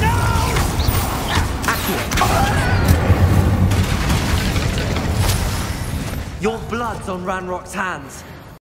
No! Your blood's on Ranrock's hands.